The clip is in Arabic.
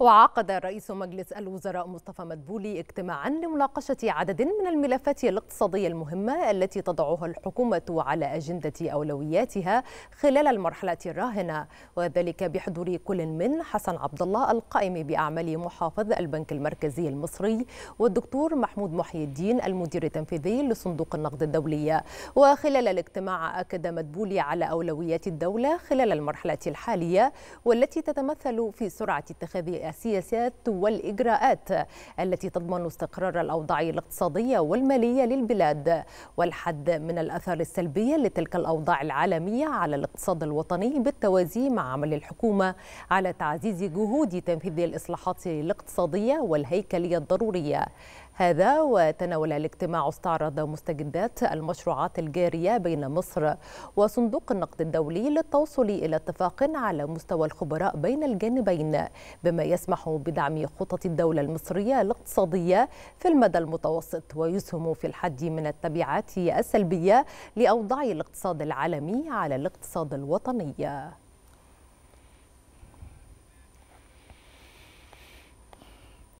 وعقد رئيس مجلس الوزراء مصطفى مدبولي اجتماعا لمناقشة عدد من الملفات الاقتصادية المهمة التي تضعها الحكومة على أجندة أولوياتها خلال المرحلة الراهنة وذلك بحضور كل من حسن عبد الله القائم بأعمال محافظ البنك المركزي المصري والدكتور محمود محي الدين المدير التنفيذي لصندوق النقد الدولي. وخلال الاجتماع أكد مدبولي على أولويات الدولة خلال المرحلة الحالية والتي تتمثل في سرعة اتخاذ السياسات والإجراءات التي تضمن استقرار الأوضاع الاقتصادية والمالية للبلاد. والحد من الأثار السلبية لتلك الأوضاع العالمية على الاقتصاد الوطني بالتوازي مع عمل الحكومة على تعزيز جهود تنفيذ الإصلاحات الاقتصادية والهيكلية الضرورية. هذا وتناول الاجتماع استعرض مستجدات المشروعات الجارية بين مصر وصندوق النقد الدولي للتوصل إلى اتفاق على مستوى الخبراء بين الجانبين بما يسمح بدعم خطط الدولة المصرية الاقتصادية في المدى المتوسط ويسهم في الحد من التبعات السلبية لأوضاع الاقتصاد العالمي على الاقتصاد الوطني.